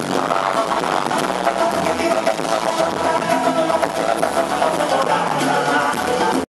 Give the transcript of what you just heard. no